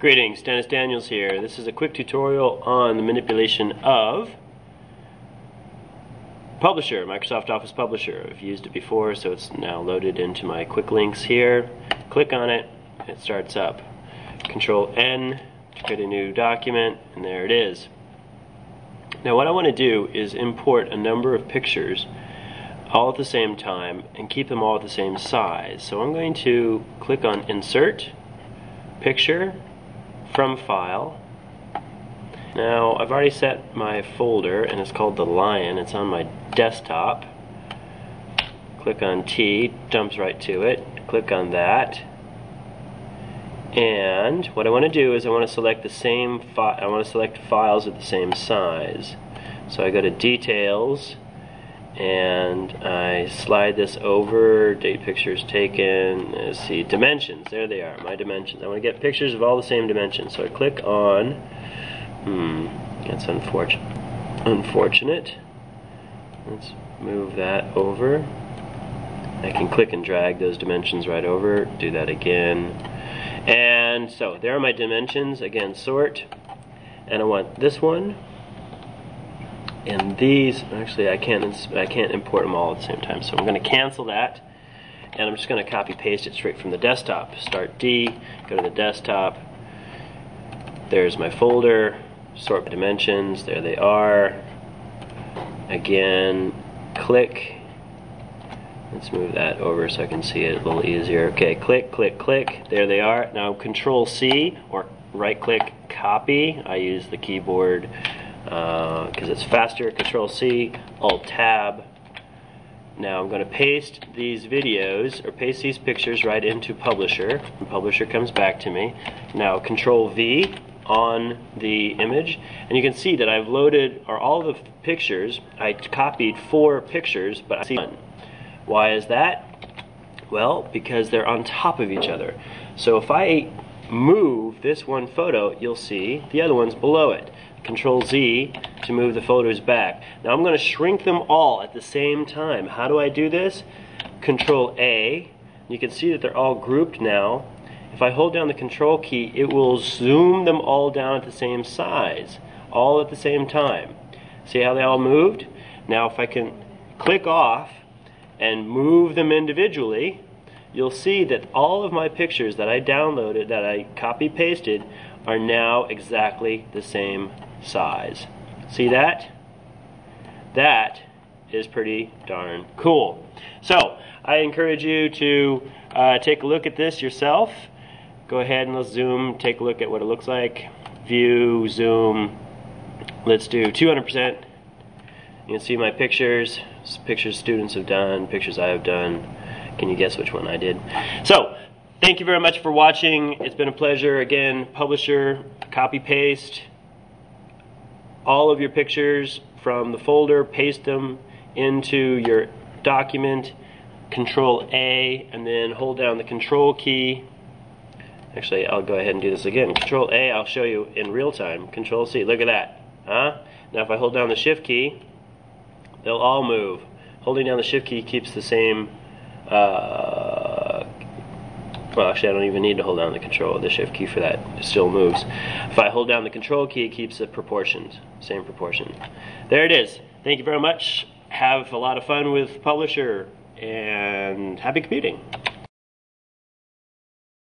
Greetings, Dennis Daniels here. This is a quick tutorial on the manipulation of Publisher, Microsoft Office Publisher. I've used it before, so it's now loaded into my quick links here. Click on it, it starts up. Control N to create a new document, and there it is. Now what I want to do is import a number of pictures all at the same time and keep them all at the same size. So I'm going to click on Insert, Picture, from File. Now I've already set my folder and it's called the Lion. It's on my desktop. Click on T, jumps right to it. Click on that. And what I want to do is I want to select the same file. I want to select files of the same size. So I go to Details and I slide this over, date pictures taken, let's see, dimensions, there they are, my dimensions. I want to get pictures of all the same dimensions. So I click on, hmm, that's unfortunate. Unfortunate. Let's move that over. I can click and drag those dimensions right over, do that again. And so there are my dimensions, again sort, and I want this one, and these. Actually I can't I can't import them all at the same time so I'm going to cancel that and I'm just going to copy paste it straight from the desktop. Start D go to the desktop. There's my folder sort dimensions there they are. Again click. Let's move that over so I can see it a little easier. Okay click click click. There they are. Now control C or right click copy. I use the keyboard because uh, it's faster. Control C, Alt Tab. Now I'm going to paste these videos or paste these pictures right into Publisher. And Publisher comes back to me. Now Control V on the image and you can see that I've loaded or all the pictures I copied four pictures but I see one. Why is that? Well because they're on top of each other. So if I move this one photo you'll see the other one's below it. Control Z to move the photos back. Now I'm going to shrink them all at the same time. How do I do this? Control A. You can see that they're all grouped now. If I hold down the control key, it will zoom them all down at the same size, all at the same time. See how they all moved? Now if I can click off and move them individually, you'll see that all of my pictures that I downloaded, that I copy pasted, are now exactly the same size. See that? That is pretty darn cool. So, I encourage you to uh, take a look at this yourself. Go ahead and let's zoom, take a look at what it looks like. View, zoom. Let's do 200%. You can see my pictures, pictures students have done, pictures I have done. Can you guess which one I did? So, thank you very much for watching. It's been a pleasure. Again, publisher, copy paste all of your pictures from the folder, paste them into your document, Control A, and then hold down the Control key. Actually, I'll go ahead and do this again. Control A, I'll show you in real time. Control C, look at that. Huh? Now if I hold down the Shift key, they'll all move. Holding down the Shift key keeps the same uh, well, actually, I don't even need to hold down the control, the shift key for that. It still moves. If I hold down the control key, it keeps the proportions, same proportion. There it is. Thank you very much. Have a lot of fun with Publisher, and happy computing.